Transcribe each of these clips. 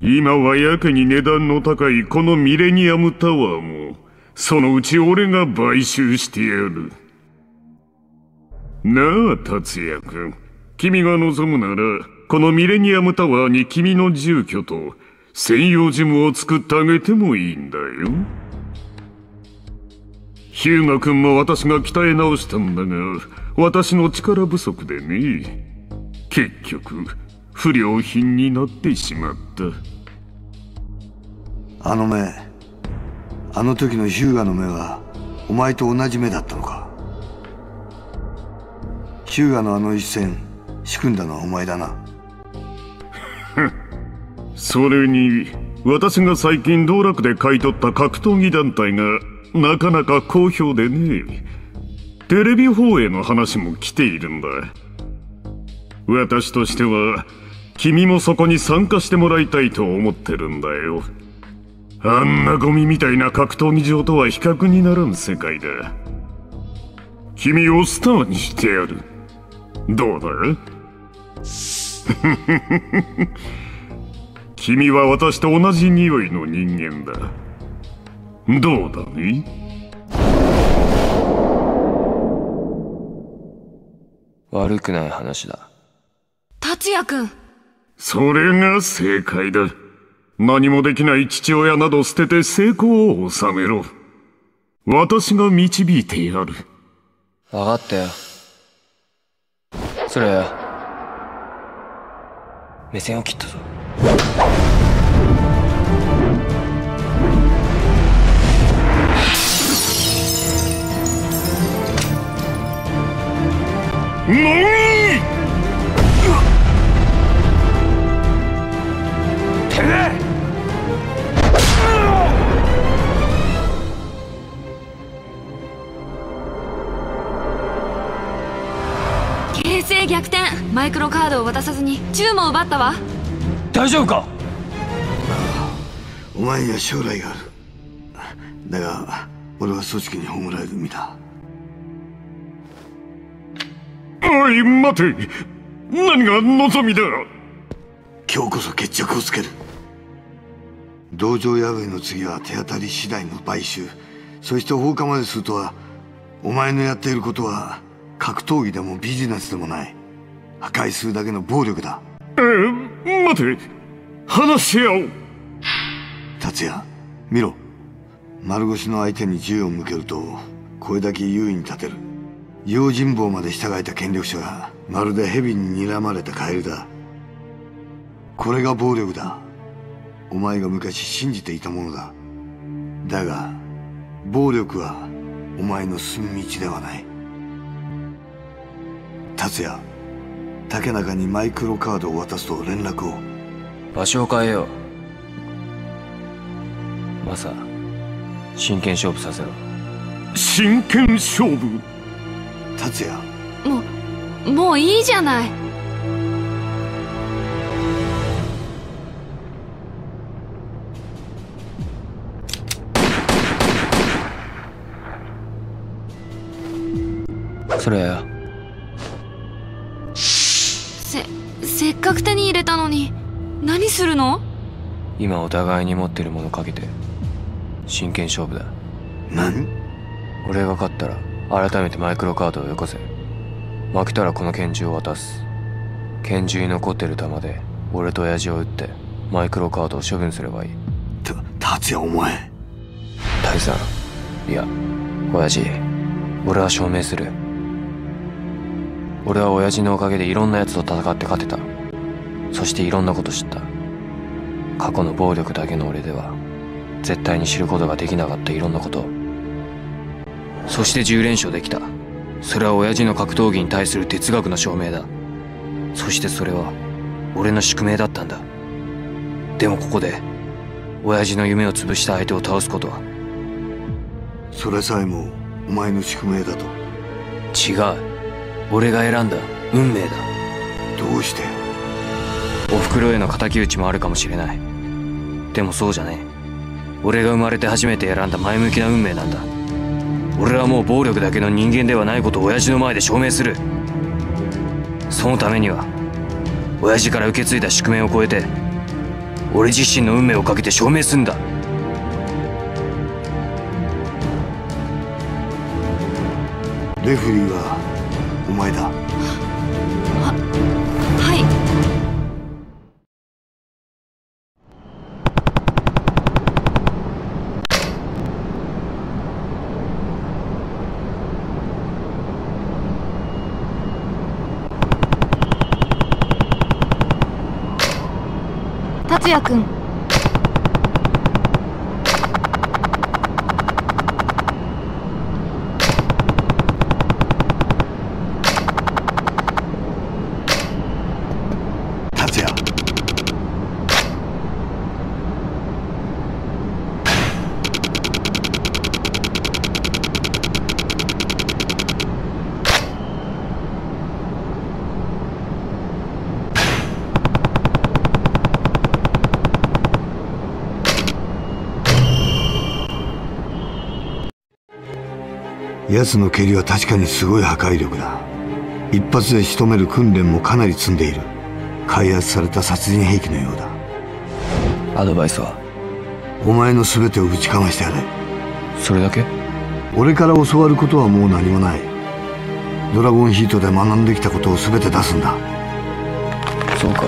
今はやけに値段の高いこのミレニアムタワーもそのうち俺が買収してやる。なあ達也君。君が望むならこのミレニアムタワーに君の住居と専用ジムを作ってあげてもいいんだよ。ヒューガ君も私が鍛え直したんだが私の力不足でね。結局不良品になってしまった。あの目あの時のヒューガの目はお前と同じ目だったのか？ヒューガのあの一戦仕組んだのはお前だな。それに私が最近道楽で買い取った格闘技団体がなかなか好評でねテレビ放映の話も来ているんだ。私としては君もそこに参加してもらいたいと思ってるんだよ。あんなゴミみたいな格闘技場とは比較にならん世界だ。君をスターにしてやる。どうだ？君は私と同じ匂いの人間だ。どうだね悪くない話だ。達也君それが正解だ。何もできない父親など捨てて成功を収めろ。私が導いてやる。分かったよ。それ目線を切ったぞ。何？逆転。マイクロカードを渡さずに。銃も奪ったわ。大丈夫か？お前には将来がある。だが俺は組織に葬られる身だ。おい待て。何が望みだ？今日こそ決着をつける。道場破りの次は手当たり次第の買収。そして放火までするとはお前のやっていることは格闘技でもビジネスでもない破壊するだけの暴力だ。え待て。話し合おう。達也見ろ。丸腰の相手に銃を向けるとこれだけ優位に立てる。用心棒まで従えた権力者がまるで蛇に睨まれたカエルだ。これが暴力だ。お前が昔信じていたものだ。だが暴力はお前の進む道ではない。達也竹中にマイクロカードを渡すと連絡を。場所を変えよう。マサ真剣勝負させろ。真剣勝負？達也。もうもういいじゃない今お互いに持ってるものかけて真剣勝負だ。何俺が勝ったら改めてマイクロカードをよこせ。負けたらこの拳銃を渡す。拳銃に残ってる弾で俺と親父を撃ってマイクロカードを処分すればいい。た達也お前。大さん。いや親父。俺は証明する。俺は親父のおかげでいろんな奴と戦って勝てた。そしていろんなこと知った過去の暴力だけの俺では絶対に知ることができなかったいろんなことそして10連勝できた。それは親父の格闘技に対する哲学の証明だ。そしてそれは俺の宿命だったんだ。でもここで親父の夢を潰した相手を倒すことは。それさえもお前の宿命だと。違う。俺が選んだ運命だ。どうして？おふくろへの敵討ちもあるかもしれないでもそうじゃねえ。俺が生まれて初めて選んだ前向きな運命なんだ。俺はもう暴力だけの人間ではないことを親父の前で証明する。そのためには親父から受け継いだ宿命を超えて俺自身の運命をかけて証明すんだ。レフリーはお前だ。也君達也奴の蹴りは確かにすごい破壊力だ。一発で仕留める訓練もかなり積んでいる。開発された殺人兵器のようだ。アドバイスは？お前の全てをぶちかましてやれ。それだけ？俺から教わることはもう何もない。ドラゴンヒートで学んできたことを全て出すんだ。そうか。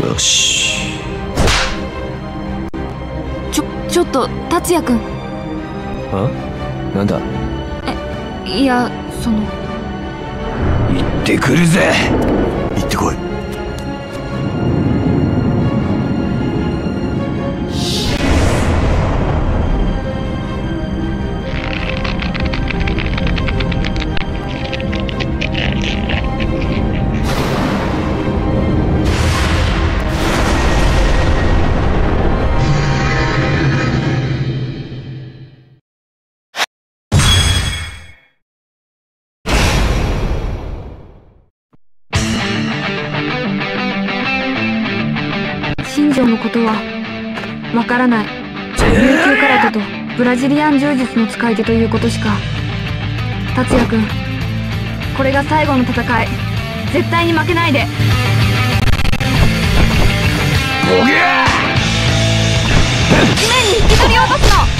よし。ちょちょっと達也君あ？なんだ？いやその。行ってくるぜ。行ってこいからない。琉球空手とブラジリアン柔術の使い手ということしか。達也君これが最後の戦い。絶対に負けないで。地面に引きずり落とすの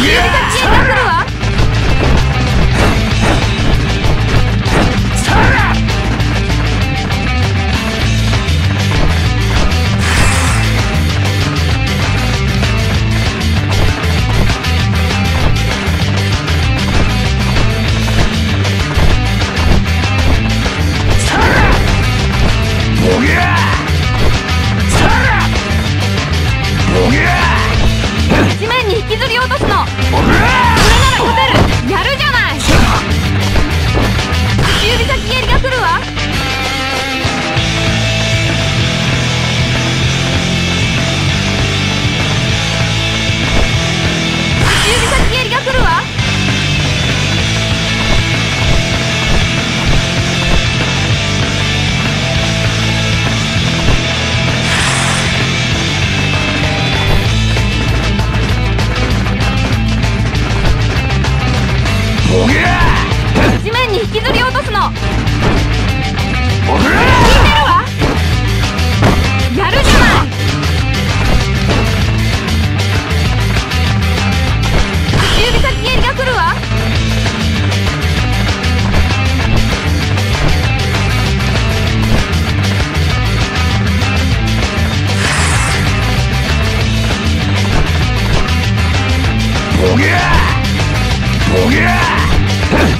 消えた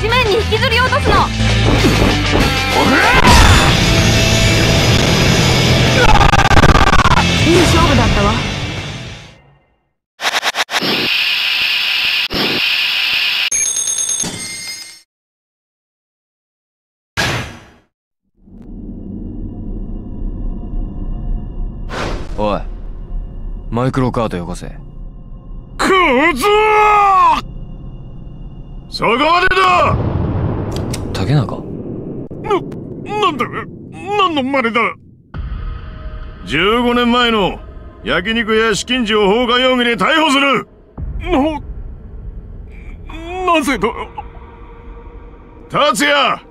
地面に引きずり落とすのおい。マイクロカートよこせ。こつそこまでだ！竹中？なんだ何の真似だ？15年前の焼肉屋資金事を放火容疑で逮捕する！な、なぜだ？達也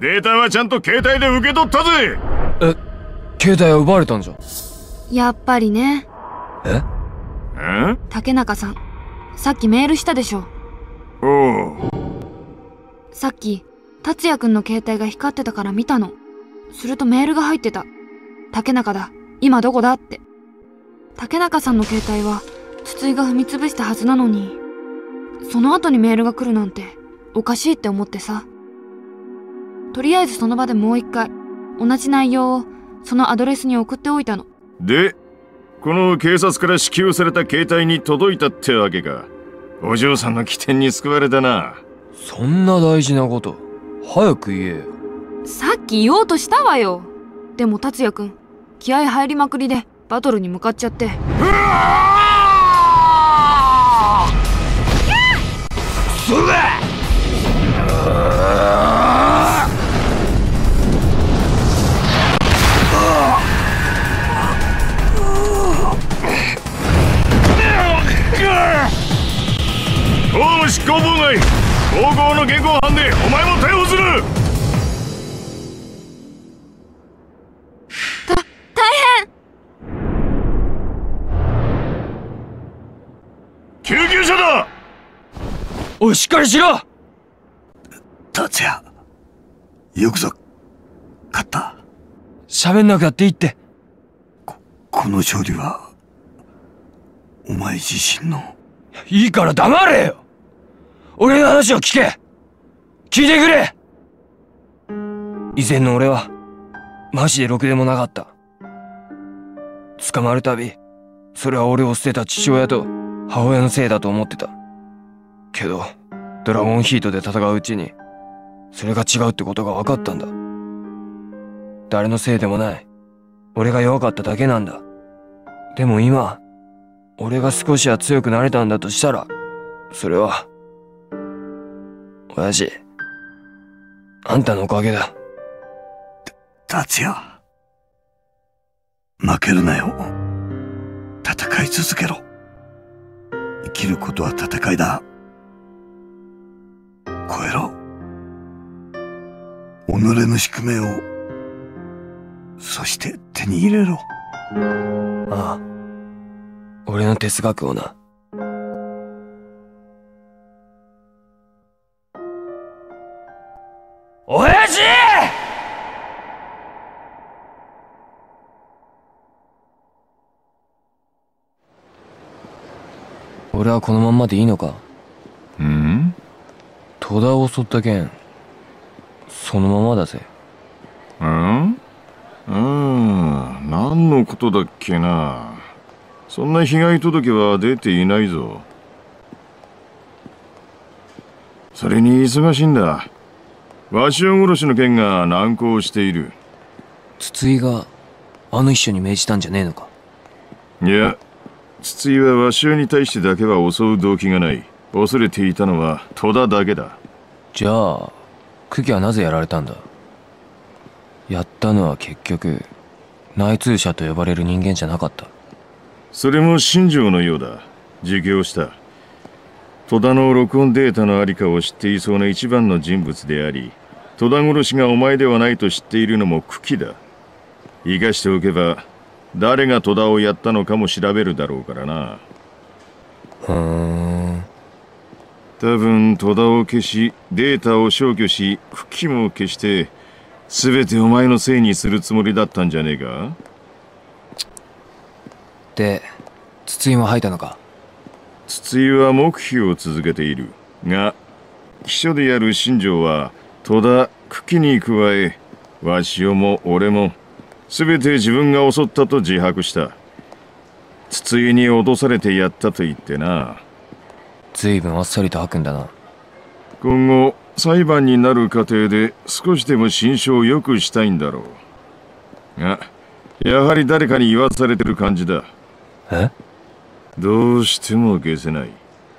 データはちゃんと携帯で受け取ったぜ！え携帯は奪われたんじゃ？やっぱりね。え？え？竹中さんさっきメールしたでしょ。おう。さっき達也くんの携帯が光ってたから見たの。するとメールが入ってた。竹中だ今どこだって。竹中さんの携帯は筒井が踏み潰したはずなのに。その後にメールが来るなんておかしいって思ってさ。とりあえずその場でもう一回同じ内容をそのアドレスに送っておいたのでこの警察から支給された携帯に届いたってわけか。お嬢さんの起点に救われたな。そんな大事なこと早く言え。よさっき言おうとしたわよ。でも達也くん気合入りまくりでバトルに向かっちゃって公務執行妨害暴行の現行犯でお前も逮捕する。大変。救急車だ。おいしっかりしろ。達也よくぞ勝った。喋んなくたっていいって。この勝利はお前自身の。いいから黙れよ俺の話を聞け。聞いてくれ。以前の俺はマジでろくでもなかった。捕まるたびそれは俺を捨てた父親と母親のせいだと思ってた。けどドラゴンヒートで戦ううちにそれが違うってことが分かったんだ。誰のせいでもない。俺が弱かっただけなんだ。でも今俺が少しは強くなれたんだとしたら、それは、親父、あんたのおかげだ。達也負けるなよ戦い続けろ生きることは戦いだ超えろ。己の宿命を、そして手に入れろ。ああ。俺の哲学をな。親父！俺はこのまんまでいいのか？ん？戸田を襲った件そのままだぜ。うん？うん。何のことだっけな？そんな被害届は出ていないぞ。それに忙しいんだ鷲尾殺しの件が難航している。筒井があの秘書に命じたんじゃねえのか？いや筒井は鷲尾に対してだけは襲う動機がない。恐れていたのは戸田だけだ。じゃあ久喜はなぜやられたんだ？やったのは結局内通者と呼ばれる人間じゃなかった。それも新庄のようだ。自供した戸田の録音データのありかを知っていそうな一番の人物であり戸田殺しがお前ではないと知っているのも久喜だ。生かしておけば誰が戸田をやったのかも調べるだろうからな。ふーん多分戸田を消しデータを消去し久喜も消して全てお前のせいにするつもりだったんじゃねえか？で筒井も吐いたのか？筒井は黙秘を続けている。が秘書である新庄は戸田久喜に加え鷲尾も俺も全て自分が襲ったと自白した。筒井に脅されてやったと言ってな。随分あっさりと吐くんだな。今後裁判になる過程で少しでも心証を良くしたいんだろう。がやはり誰かに言わされてる感じだ。え？どうしても消せない。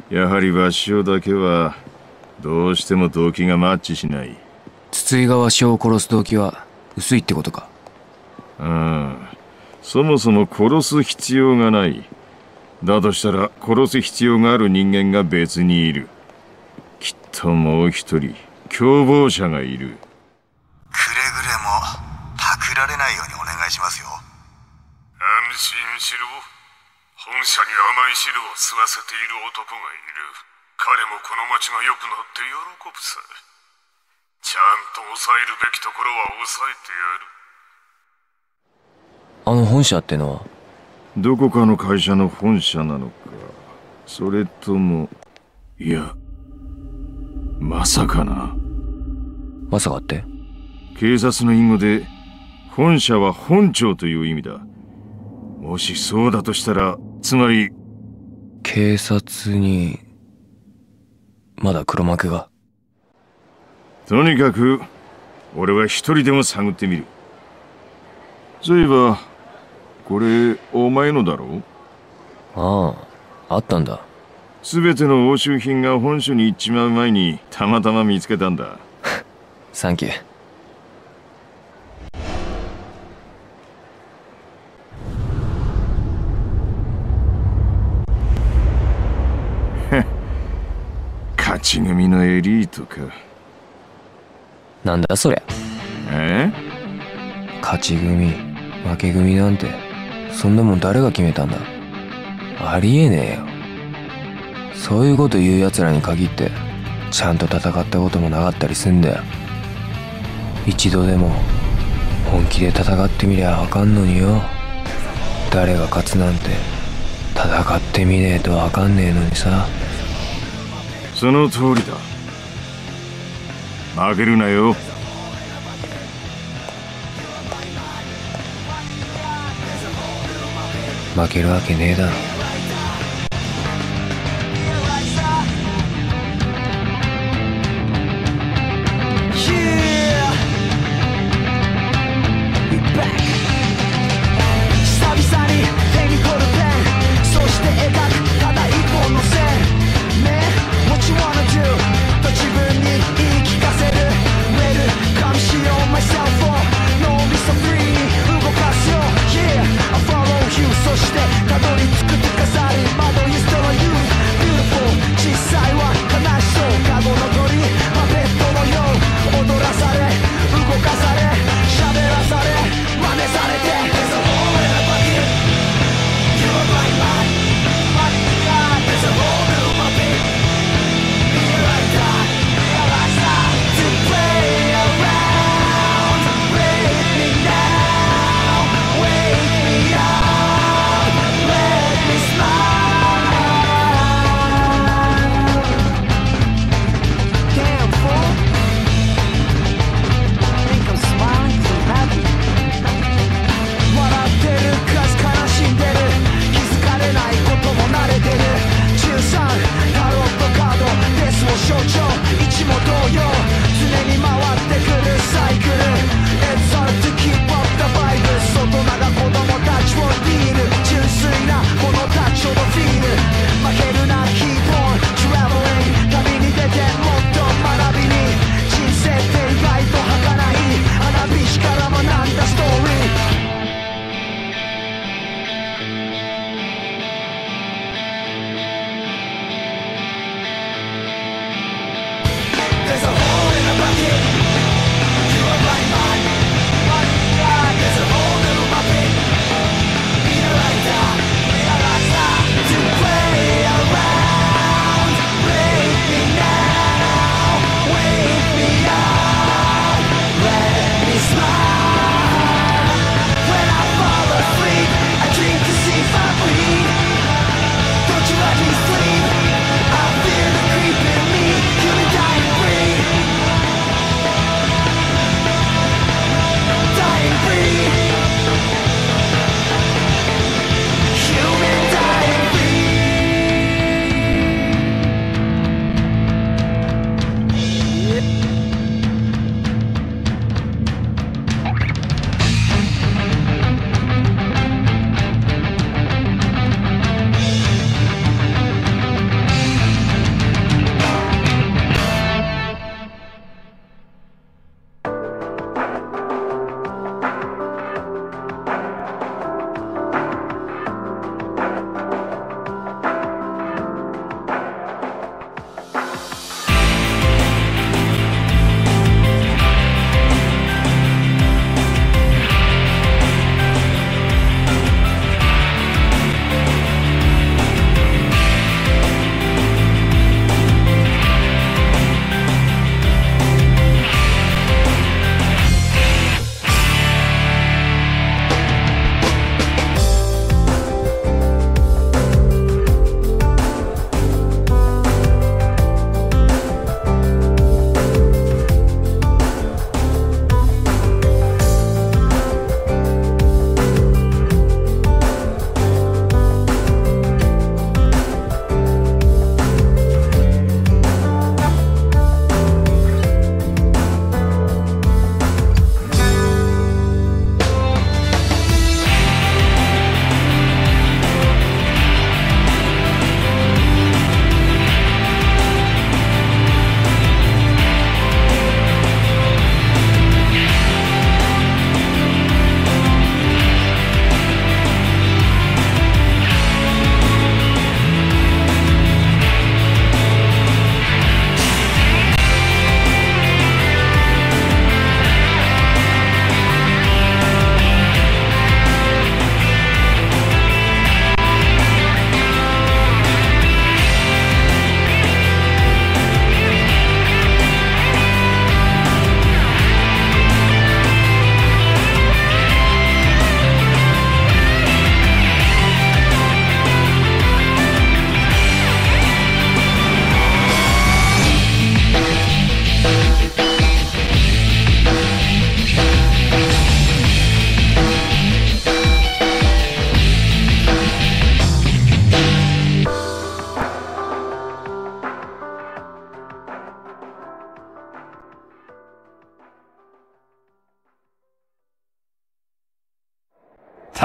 やはり鷲尾だけはどうしても動機がマッチしない。筒井がわしを殺す動機は薄いってことか。うんそもそも殺す必要がない。だとしたら殺す必要がある人間が別にいる。きっともう一人共謀者がいるくれぐれもパクられないようにお願いしますよ安心しろ本社に甘い汁を吸わせている男がいる彼もこの町が良くなって喜ぶさ。ちゃんと抑えるべきところは抑えてやる。あの本社ってのは？どこかの会社の本社なのか。それともいやまさかな。まさかって？警察の隠語で本社は本庁という意味だ。もしそうだとしたらつまり警察にまだ黒幕が。とにかく俺は一人でも探ってみる。そういえばこれお前のだろう？あああったんだ。全ての押収品が本署に行っちまう前にたまたま見つけたんだ。サンキューエリートかなんだそりゃえ？勝ち組負け組なんてそんなもん誰が決めたんだ？ありえねえよ。そういうこと言う奴らに限ってちゃんと戦ったこともなかったりすんだよ。一度でも本気で戦ってみりゃわかんのによ。誰が勝つなんて戦ってみねえとわかんねえのにさ。その通りだ負けるなよ。負けるわけねえだろ。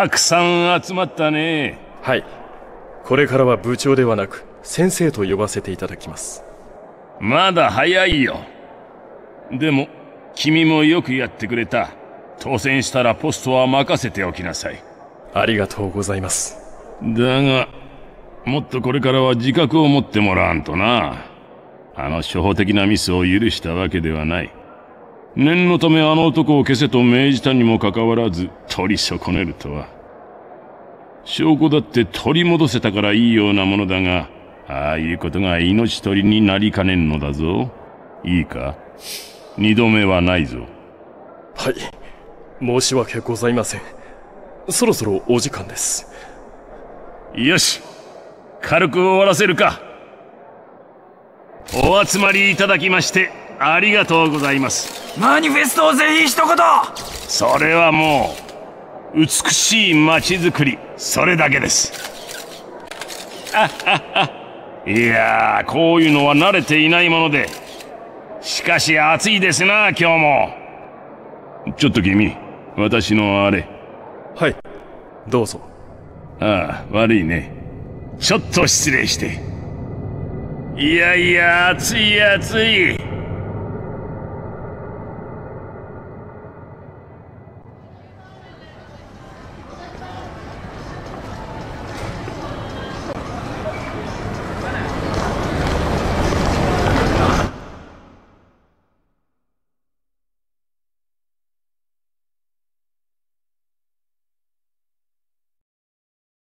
たくさん集まったね。はい。これからは部長ではなく先生と呼ばせていただきます。まだ早いよ。でも君もよくやってくれた。当選したらポストは任せておきなさい。ありがとうございます。だがもっとこれからは自覚を持ってもらわんとな。あの初歩的なミスを許したわけではない。念のためあの男を消せと命じたにもかかわらず取り損ねるとは証拠だって取り戻せたからいいようなものだがああいうことが命取りになりかねんのだぞ。いいか？二度目はないぞ。はい。申し訳ございません。そろそろお時間です。よし。軽く終わらせるか。お集まりいただきましてありがとうございます。マニフェストをぜひ一言。それはもう美しい街づくり。それだけです。いやーこういうのは慣れていないもので。しかし暑いですな今日も。ちょっと君私のあれ。はい。どうぞ。ああ悪いね。ちょっと失礼して。いやいや暑い暑い